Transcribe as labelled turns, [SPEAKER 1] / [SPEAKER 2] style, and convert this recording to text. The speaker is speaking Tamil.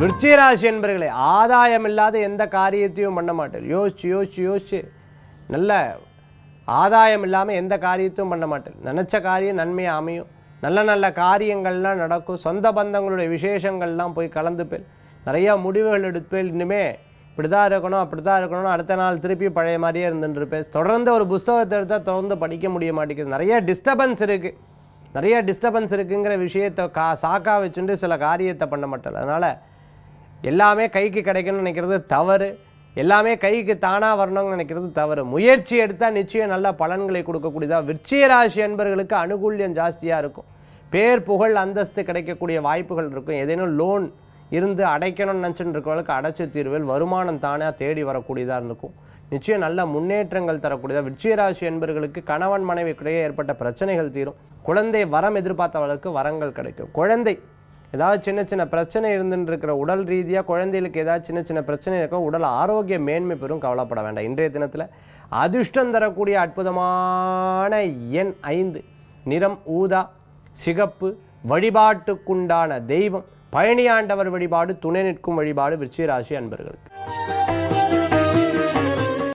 [SPEAKER 1] விருச்சிகராசி என்பர்களே ஆதாயம் இல்லாத எந்த காரியத்தையும் பண்ண மாட்டார் யோசிச்சு யோசிச்சு யோசிச்சு. நல்ல ஆதாயம் இல்லாமல் எந்த காரியத்தையும் பண்ண மாட்டார் நினச்ச காரியம் நன்மையாக அமையும். நல்ல நல்ல காரியங்கள்லாம் நடக்கும். சொந்த பந்தங்களுடைய விசேஷங்கள்லாம் போய் கலந்துப்பேன். நிறையா முடிவுகள் எடுப்பேன். இனிமே இப்படி தான் இருக்கணும் அப்படி தான் இருக்கணும்னு அடுத்த நாள் திருப்பி பழைய மாதிரியே இருந்துருப்பேன் தொடர்ந்து ஒரு புஸ்தகத்தை எடுத்தால் தொடர்ந்து படிக்க முடிய மாட்டேங்குது. நிறைய டிஸ்டர்பன்ஸ் இருக்குது நிறைய டிஸ்டர்பன்ஸ் இருக்குங்கிற விஷயத்தை கா சாக்கா வச்சுட்டு சில காரியத்தை பண்ண மாட்டேன். அதனால் எல்லாமே கைக்கு கிடைக்கணும்னு நினைக்கிறது தவறு. எல்லாமே கைக்கு தானாக வரணும்னு நினைக்கிறது தவறு. முயற்சி எடுத்தால் நிச்சயம் நல்ல பலன்களை கொடுக்கக்கூடியதா. விருச்சிக ராசி என்பவர்களுக்கு அனுகூல்யம் ஜாஸ்தியாக இருக்கும். பேர் புகழ் அந்தஸ்து கிடைக்கக்கூடிய வாய்ப்புகள் இருக்கும். ஏதேனும் லோன் இருந்து அடைக்கணும்னு நினச்சிட்டு இருக்கவங்களுக்கு அடைச்சு தீர்வில் வருமானம் தானாக தேடி வரக்கூடியதாக இருக்கும் நிச்சயம் நல்ல முன்னேற்றங்கள் தரக்கூடியதா. விருச்சிகராசி என்பர்களுக்கு கணவன் கணவன் மனைவிக்கிடையே ஏற்பட்ட பிரச்சனைகள் தீரும். குழந்தை வரம் எதிர்பார்த்தவர்களுக்கு வரங்கள் கிடைக்கும். குழந்தை ஏதாவது சின்ன சின்ன பிரச்சனை இருந்துட்டு இருக்கிற உடல் ரீதியாக குழந்தைகளுக்கு ஏதாவது சின்ன சின்ன பிரச்சனை இருக்கோ உடல் ஆரோக்கிய மேன்மை பெறும் கவலைப்பட வேண்டாம். இன்றைய தினத்தில் அதிர்ஷ்டம் தரக்கூடிய அற்புதமான எண் ஐந்து. நிறம் ஊதா சிகப்பு வழிபாட்டுக்குண்டான தெய்வம். பழனியாண்டவர் வழிபாடு துணை நிற்கும் வழிபாடு விருச்சிராசி அன்பர்களுக்கு